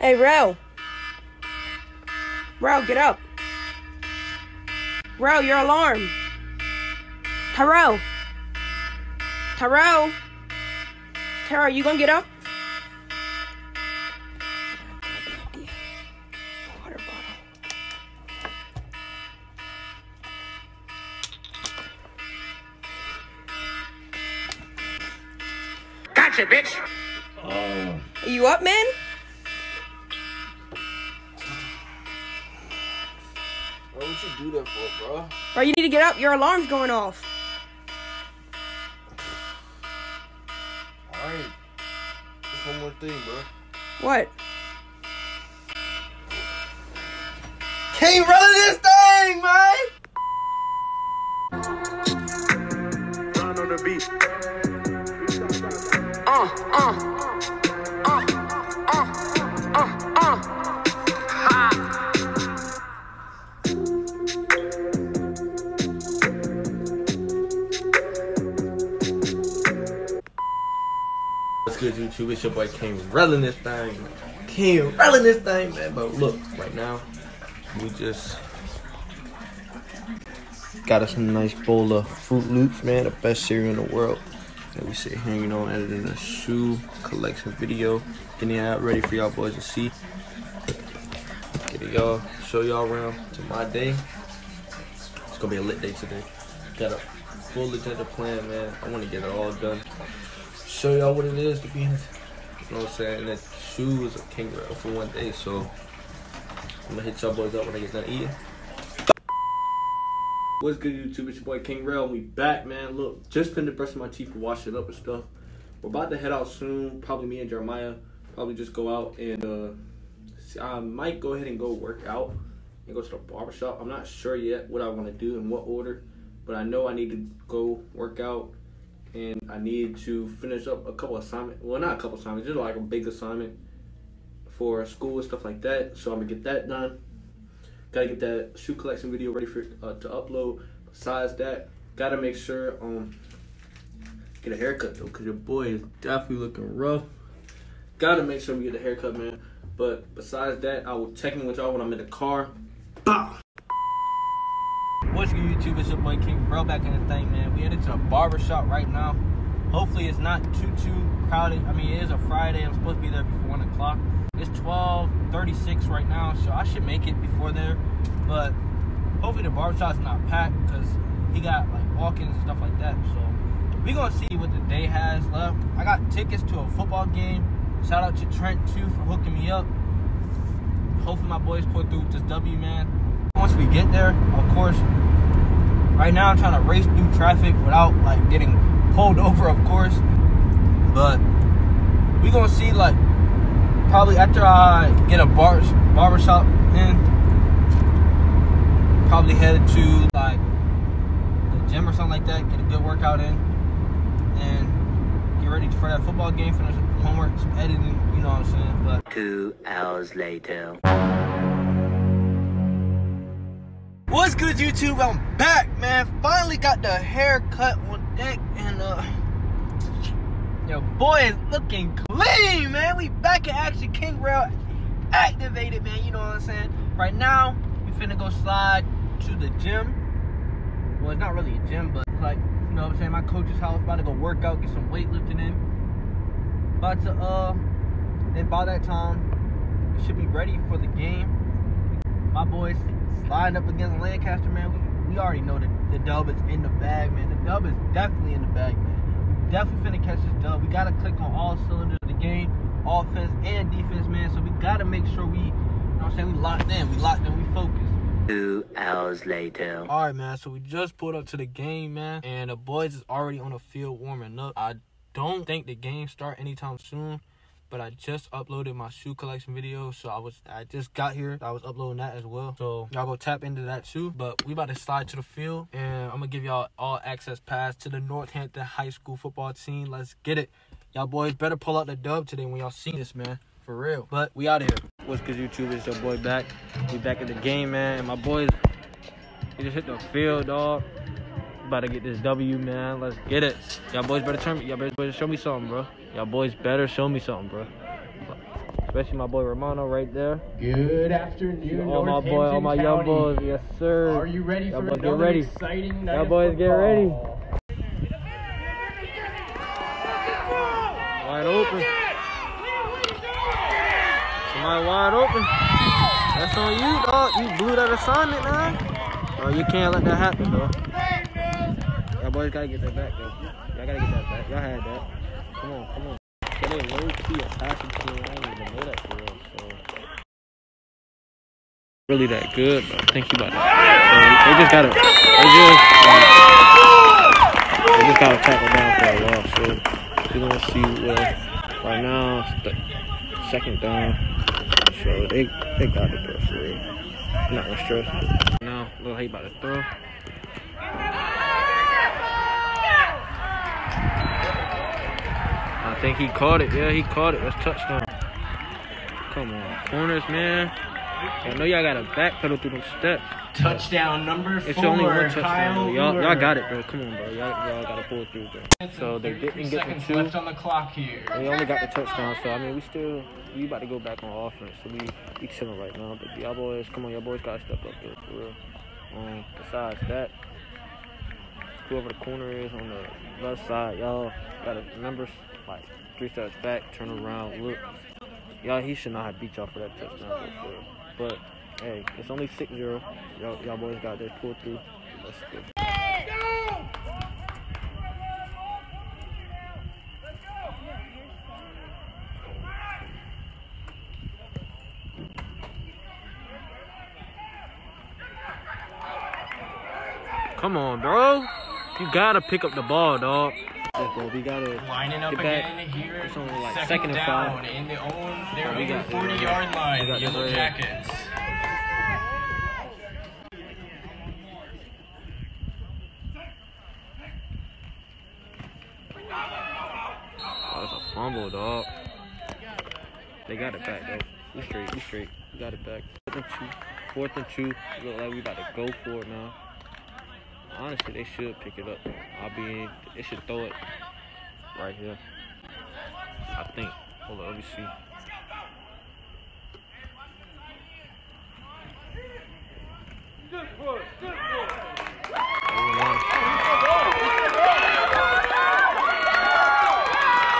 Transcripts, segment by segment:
Hey, Ro. Ro, get up. Ro, your alarm. Tyrell. Tyrell. Tyrell, you gonna get up? Bro, what you do that for, bro? Bro, you need to get up. Your alarm's going off. Alright. Just one more thing, bro. What? Can't run this thing, man! Run on the beat. Uh, uh, good, YouTube? It's your boy King relling this thing. King relling this thing, man. But look, right now, we just got us a nice bowl of Froot Loops, man. The best cereal in the world. And we sit here, you know, editing a shoe collection video. Getting it out ready for y'all boys to see. Get it, y'all. Show y'all around to my day. It's gonna be a lit day today. Got a full agenda plan, man. I want to get it all done show y'all what it is to be in, you know what I'm saying, that shoe is a King Rell for one day, so I'm gonna hit y'all boys up when I get done eating. What's good YouTube, it's your boy King Rell, we back man, look, just finished brushing my teeth and washing up and stuff. We're about to head out soon, probably me and Jeremiah, probably just go out and uh, see- I might go ahead and go work out and go to the barber shop. I'm not sure yet what I want to do in what order, but I know I need to go work out and I need to finish up a couple assignments. Well, not a couple assignments, just like a big assignment for school and stuff like that. So I'm gonna get that done. Gotta get that shoe collection video ready for uh, to upload. Besides that, gotta make sure um get a haircut though, cause your boy is definitely looking rough. Gotta make sure we get a haircut, man. But besides that, I will check in with y'all when I'm in the car. Bow. It's your boy King Bro back in the thing, man. We headed to a barber shop right now. Hopefully, it's not too too crowded. I mean, it is a Friday. I'm supposed to be there before one o'clock. It's 12:36 right now, so I should make it before there. But hopefully, the barber shop's not packed because he got like walk-ins and stuff like that. So we gonna see what the day has left. I got tickets to a football game. Shout out to Trent too for hooking me up. Hopefully, my boys pull through this W, man once we get there, of course, right now I'm trying to race through traffic without like getting pulled over, of course. But we gonna see like probably after I get a bar barbershop in, probably headed to like the gym or something like that, get a good workout in, and get ready for that football game, finish homework, editing, you know what I'm saying. But Two hours later. What's good, YouTube? I'm back, man. Finally got the haircut on deck, and uh, your boy is looking clean, man. We back in action. King Rell activated, man. You know what I'm saying? Right now, we finna go slide to the gym. Well, it's not really a gym, but like, you know what I'm saying? My coach's house. About to go work out, get some weightlifting in. About to, uh, then by that time, we should be ready for the game my boys sliding up against Lancaster, man. We, we already know that the dub is in the bag, man. The dub is definitely in the bag, man. We definitely finna catch this dub. We gotta click on all cylinders of the game, offense and defense, man. So we gotta make sure we, you know what I'm saying, we locked in, we locked in, we focused. Two hours later. All right, man. So we just pulled up to the game, man, and the boys is already on the field warming up. I don't think the game start anytime soon, but I just uploaded my shoe collection video, so I was I just got here. I was uploading that as well, so y'all go tap into that too. But we about to slide to the field, and I'm gonna give y'all all access pass to the Northampton High School football team. Let's get it. Y'all boys better pull out the dub today when y'all see this, man. For real. But we out here. What's good, YouTube? It's your boy back. We back at the game, man. And my boys he just hit the field, dog. About to get this W, man. Let's get it. Y'all boys better turn me. Y'all better, show me something, bro. Y'all boys better show me something, bro. Especially my boy Romano right there. Good afternoon, All my boy, all my young boys, yes sir. Are you ready Y'all for another ready. exciting night Y'all boys get ready. Wide open. Somebody wide open. That's on you, dog. You blew that assignment, man. Oh, you can't let that happen, though. Boys gotta get that back, though. Y'all gotta get that back. Y'all had that. Come on, come on. Low key a passing team. I didn't even know that for real. So really that good, think he about to. They just gotta. They just. They just gotta tackle down for a. So we're gonna see. Well, right now, the second down. So they they got it though for real. I'm not gonna stress. Now, little hate about to throw. I think he caught it. Yeah, he caught it. That's touchdown. Come on, corners, man. I know y'all got to backpedal through them steps. Touchdown number four. It's only one touchdown. Y'all, y'all got it, bro. Come on, bro. Y'all, y'all got to pull through, bro. So they 33 didn't get seconds the two. left on the clock here. They only got the touchdown, so I mean, we still we about to go back on offense. So we we chilling right now. But y'all boys, come on, y'all boys gotta step up there for real. Um, besides that, whoever the corner is on the left side, y'all gotta remember like three steps back, turn around, look. Y'all, he should not have beat y'all for that touchdown. But hey, it's only 6-0. Y'all, y'all boys got this pull through. Let's go. Come on, bro. You gotta pick up the ball, dog. Yeah, bro, we gotta Lining up get back. again here. It's only like second, second and down five. in the own, their we own got- 40 we got- yard line. Yellow right Jackets. Oh, it's a fumble, dog. They got it back, though. We straight, we straight. We got it back. Fourth and two. Fourth and two. Look like we about to go for it now. Honestly, they should pick it up. I'll be in. They should throw it right here. I think. Hold on, let me see.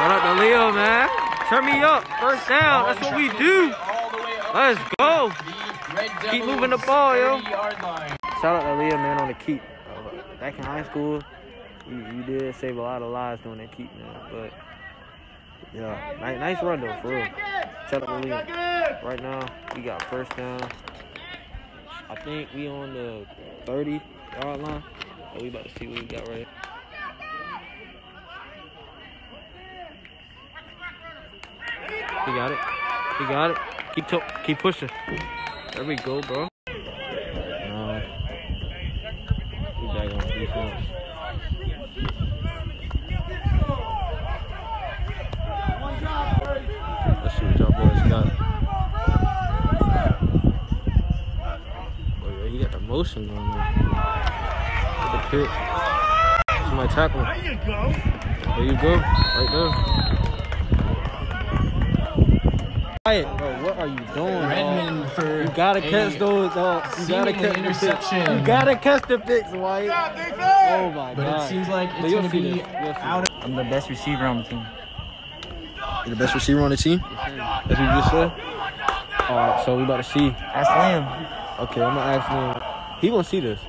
Shout out to Leo, man. Turn me up. First down. That's what we do. All the way up Let's go. Keep moving the ball, yo. Shout out to Leo, man, on the keep. Back in high school, you, you did save a lot of lives doing that keep, man. But yeah, nice, nice run though, for real. Shout out to. Right now, we got first down. I think we on the 30 yard line. So we about to see what we got right. here. He got it. He got it. Keep keep pushing. There we go, bro. No. We back on defense. Let's see what y'all boys got. Oh yeah, he got the motion going on. The pitch. Somebody tackle. There you go. There you go. Right there. Quiet, bro. What are you doing, dog? For You gotta catch those, dog. You gotta seemingly catch the interception. picks. You gotta catch the picks, White. Oh my But god. it seems like it's you'll going to be this. You'll see out of I'm the best receiver on the team. You're the best receiver on the team? That's what you just said? Alright, so we about to see. Ask Liam. Okay, I'm gonna ask him. He won't see this.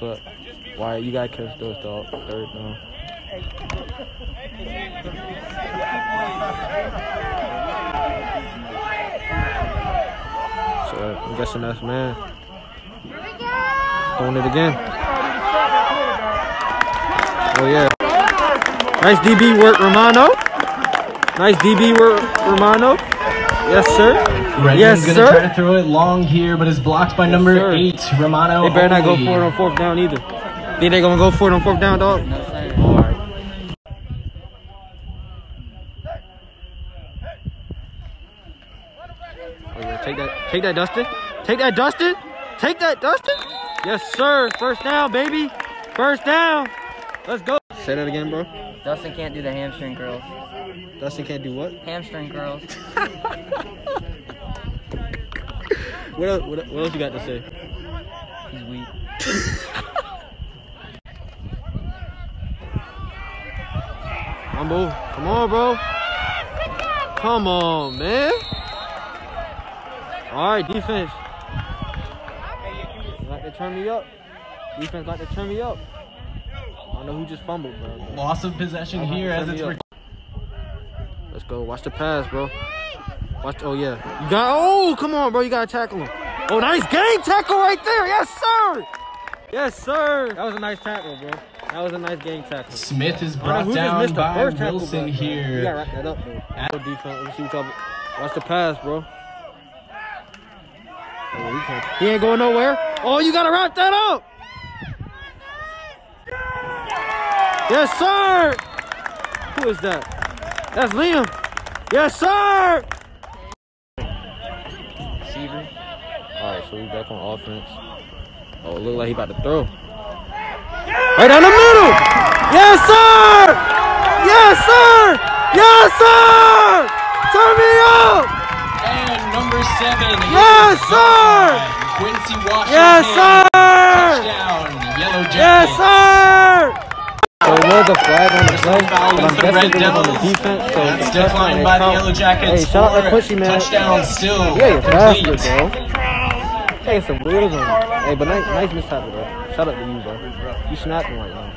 But why you gotta catch those dog. Third down. So I'm guessing that's man. Throwing it again. Oh yeah. Nice DB work, Romano. Nice DB work, Romano. Yes, sir. Redmond yes, gonna sir. try to throw it long here, but is blocked by number sir. eight, Romano. They better not go Holy. for it on fourth down either. Think they gonna go for it on fourth down, dog? Alright. Oh yeah, take that, take that, Dustin. Take that, Dustin. Take that, Dustin. Yes, sir. First down, baby. First down. Let's go. Say that again, bro. Dustin can't do the hamstring curls. Dustin can't do what? Hamstring curls. What else, what, what else you got to say? He's weak. Rumble, come on, bro. Come on, man. All right, defense. You like to turn me up. Defense like to turn me up. I don't know who just fumbled, bro. Loss of possession here as it's. Turn me up. Let's go. Watch the pass, bro. Watch. Oh yeah. You got. Oh, come on, bro. You gotta tackle him. Oh, nice game tackle right there. Yes, sir. Yes, sir. That was a nice tackle, bro. That was a nice game tackle. Smith is I don't know brought down by first tackle, Wilson but, uh, You gotta wrap that up, bro. Defense. Let me see what y'all. Watch the pass, bro. Oh, he, he ain't going nowhere. Oh, you gotta wrap that up. Yes, sir. Who is that? That's Liam. Yes, sir. Receiver. All right, so we back on offense. Oh, it look like he about to throw. Right down the middle. Yes, sir. Yes, sir. Yes, sir. Turn me up. And number seven. Yes, sir. Quincy Washington. Yes, sir. Touchdown. Yellow Jackets. Yes, sir. It was a flag on the play, but I'm guessing Red it was on the defense. So That's it's a touchdown, declined by the. Yellow Jackets Hey, shout out to for man. touchdown still Yeah, you're faster, bro. Hey, some wheels on. Hey, but nice, nice mishap, bro. Shout out to you, bro. You snapping right now.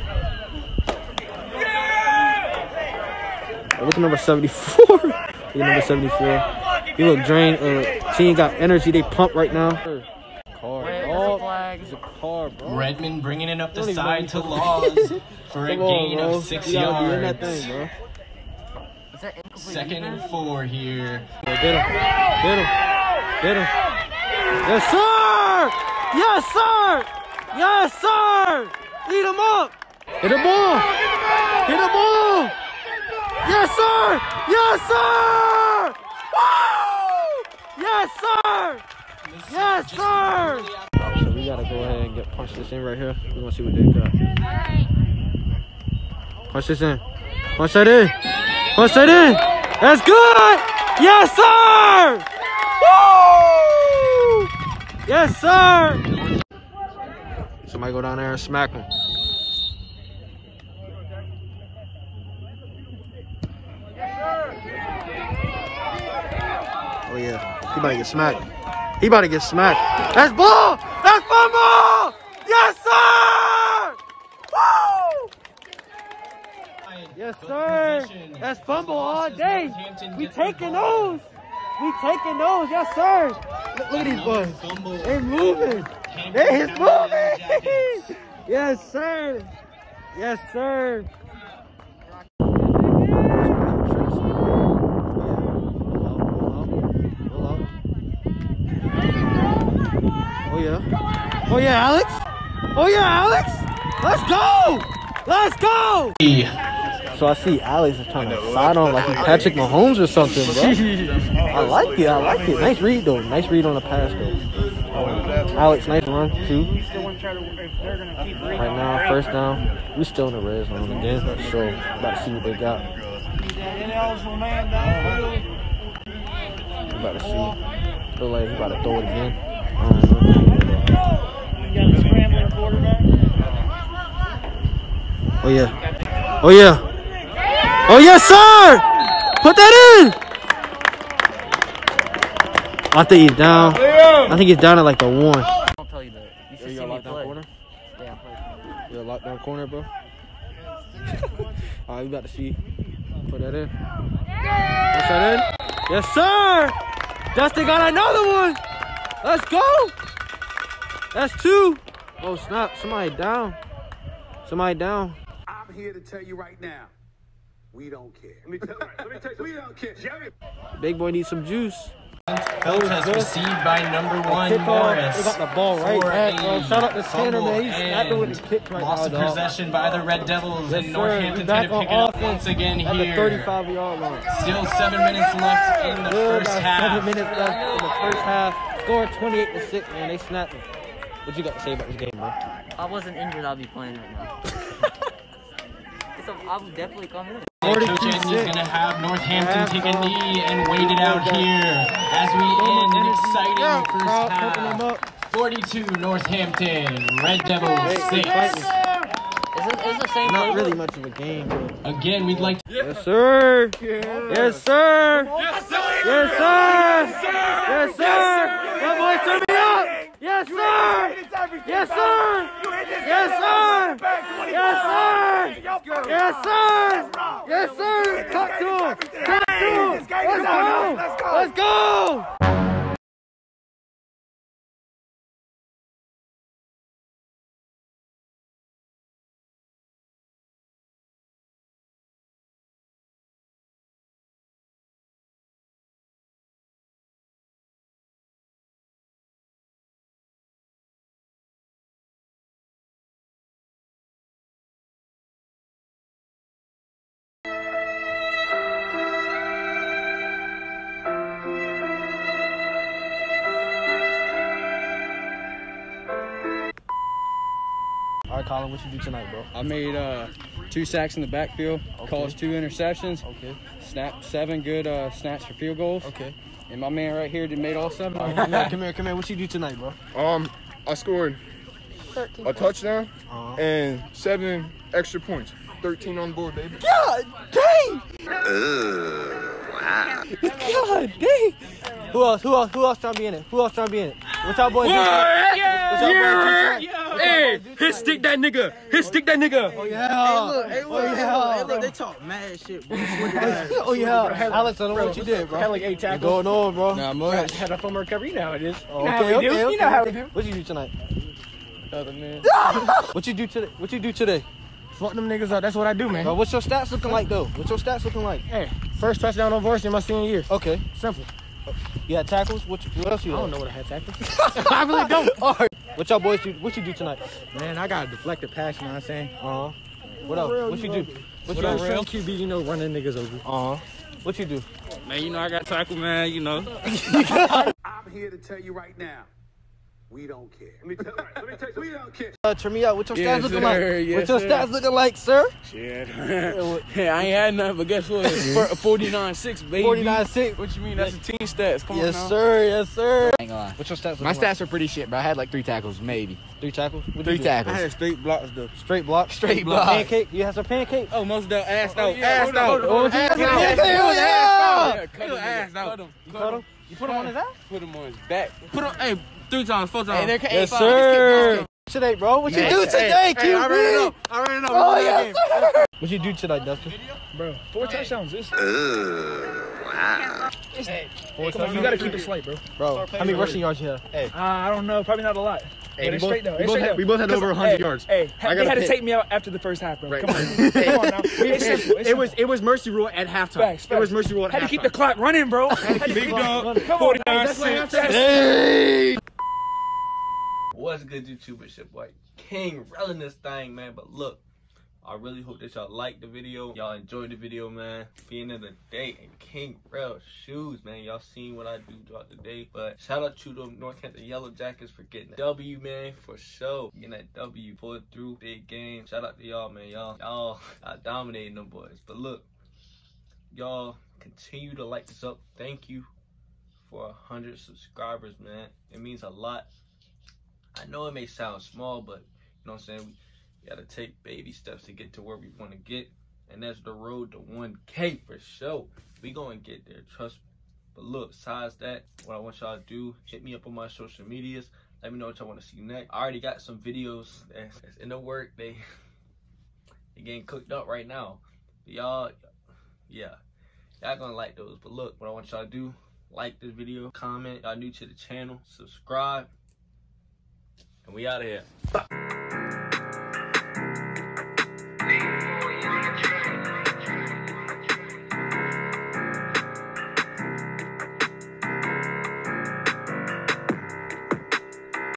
Hey, look at number 74. look at number 74. He look drained. Uh, team got energy. They pump right now. Car. Wait, a flag. it's a car, bro. Redmond bringing it up the side to who- Laws for a Come on, gain of six You gotta be in yards. thing, bro. Is that incomplete Second and four here. Yeah, get him. Get him. Get him. Yes, sir. Yes, sir. Yes, sir. Eat him up. Hit the ball. Hit the ball. Yes, sir. Yes, sir. Woo! Yes, sir. Yes, sir. We gotta go ahead and get punch this in right here. We wanna see what they got. Punch this in. Punch that in. Punch that in. That's good. Yes, sir. Woo! Yes, sir. Somebody go down there and smack him. Oh yeah, he about to get smacked. He about to get smacked. That's ball. That's fumble. Yes, sir. Woo! Yes, sir. That's fumble all day. We taking those. We taking those. Yes, sir. Look, at these boys. They're moving. They is moving. yes, sir. Yes, sir. Oh yeah. Oh yeah, Alex. Oh yeah, Alex. Let's go. Let's go. So I see Alex is trying to side on like Patrick Mahomes or something, bro. I like it. I like it. Nice read though. Nice read on the pass though. Alex, nice run too. Right now, first down. We still in the red zone again, so about to see what they got. About to see. Feel like he about to throw it again. I don't know. Oh yeah. Oh yeah. Oh yes, sir! Put that in! I think he's down. I think he's down at like the one. I'll tell you that. You should you see got me lockdown play. corner? Yeah, play. You're a lockdown corner, bro. Alright, we about to see. Put that in. Push that in. Yes, sir! Dustin got another one! Let's go! That's two. Oh, snap. Somebody down. Somebody down. I'm here to tell you right now, we don't care. Let me tell you, let me tell you, we don't care. Jerry, Big boy needs some juice. Belt has received by number one Kick. Morris. They got the ball right for back, a bro. Shout out to Tanner, fumble man. He's snapping with and the kick right Loss now, of possession by the Red Devils, Yes, and sir. Northampton's We going to on pick it up offense once again At the here. 35 yard line. Still seven minutes left in the Still first half. Seven minutes left in the first half. Score 28 to 6, man. They snapping. What you got to say about this game, bro? If I wasn't injured, I'd be playing right now. So I would definitely come in. Coach Aiden's gonna have Northampton take a knee and wait it out here as we end an exciting first half. 42 Northampton, Red Devils 6. Is it, is the same Not playbook? really much of a game. Again, we'd like to Yes, sir. Yes, sir. Yes, sir. Yes, sir. Yes, sir. That boy, turn me up. Yes, sir. Yes, sir. Yes, sir. Yes, sir. Yes, sir. Yes, sir. Talk to him. Talk to him. Let's go. Let's go. Right, Colin, what you do tonight, bro? I made uh, two sacks in the backfield, caused two interceptions, Okay. snapped seven good uh, snaps for field goals, Okay. and my man right here did made all seven. All right, come here, come here, come here. What you do tonight, bro? Um, I scored a touchdown Uh-huh. and seven extra points. 13 on the board, baby. God dang! Wow! God dang! Who else? Who else? Who else trying to be in it? Who else trying to be in it? What y'all boys do? What y'all boys do? Hey, hit stick that nigga! Hit stick that nigga! Oh yeah! Hey, look, oh yeah! they talk mad shit, bro. oh yeah! Alex, I don't know what you did, bro. Had like eight What's tackles. going on, bro? Not much. Had a fumble recovery. You know how it is. Oh, You how okay, we do. okay, You know how we okay. do. What you do tonight? Other man. What you do today? What you do today? Fuck them niggas up. That's what I do, man. Bro, what's your stats looking like though? What's your stats looking like? Hey, first touchdown on varsity in my senior year. Okay. Simple. You had tackles? What, what else you I had? don't know what I had tackles. I really don't. All right. What y'all boys do? What you do tonight? Man, I got a deflected pass, you know what I'm saying? Uh huh. What else? What you do? What you What do? up, QB, you know, running niggas over. Uh huh. What you do? Man, you know I got tackle, man, you know. I'm here to tell you right now, we don't care. Let me tell, let me tell you, we don't care. Uh, turn me out. What your stats Yes, looking sir. like? Yes, what your sir. stats looking like, sir? Shit. yeah, I ain't had nothing, but guess what? 49-6, baby. 49 6. What you mean? That's the team stats. Come Yes, on now. sir. Yes, sir. ain't gonna lie. What's your stats looking My like? stats are pretty shit, bro. I had like three tackles, maybe. Three tackles? What Three you do? tackles. straight blocks, though. Straight block? Straight block. Pancake? You had some pancake? Oh, most of them assed out. yeah. Assed out. Oh, was he- Assed yeah, out. yeah, yeah, He was yeah. assed out. Cut He was him, assed out. cut him. You caught him? You put him on his ass? Put him on his back. Put on, hey, three times, four times. Hey, they're Yes, hey, sir. Today, bro. What you Man, do today, Hey, I already QB? know. I already know. Oh, We won that yes, sir. What you do tonight, Dustin? Bro, four touchdowns. This. Four Come on, you gotta keep it slight, bro. Bro, how many rushing yards you have? Uh, I don't know. Probably not a lot. Hey, but we it's both- straight though. we both had- we both had 'Cause, over 100 hey, yards. Hey, I they gotta had to take me out after the first half, bro. Right. Come on. Come on now. It's simple. It's It was it was mercy rule at halftime. Facts, It was mercy rule at Had to keep the clock running, bro. Had to keep Big the clock dog. running. Come on, 49 that's cents. saying. What's good, YouTube? It's your boy King relling this thing, man. But look, I really hope that y'all like the video. Y'all enjoyed the video, man. Being in the day and King Rell shoes, man. Y'all seen what I do throughout the day. But shout out to the Northampton Yellow Jackets for getting that W, man, for sure. Getting that W, pull it through, big game. Shout out to y'all, man. Y'all, y'all, y'all dominating them boys. But look, y'all continue to like this up. Thank you for a hundred subscribers, man. It means a lot. I know it may sound small, but you know what I'm saying? We gotta take baby steps to get to where we wanna get. And that's the road to 1K for sure. We gonna get there, trust me. But look, besides that, what I want y'all to do, hit me up on my social medias. Let me know what y'all wanna see next. I already got some videos that's that's in the work. They they getting cooked up right now. Y'all, yeah, y'all gonna like those. But look, what I want y'all to do, like this video, comment. Y'all new to the channel, subscribe. And we out of here.